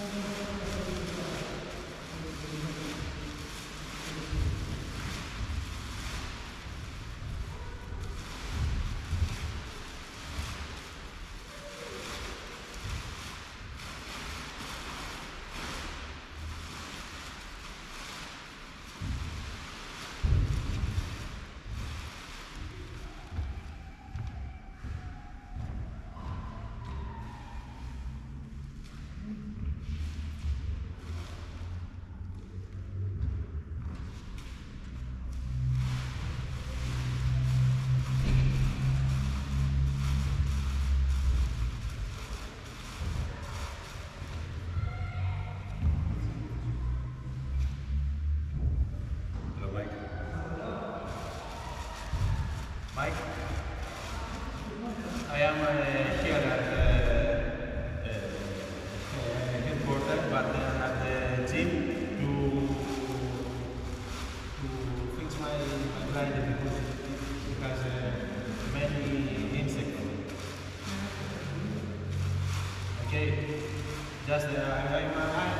Thank you. Hi, I am uh, here at the uh, headquarters, but uh, at the gym to to fix my my because because uh, many insects. Ah, okay, just uh, I'm. I'm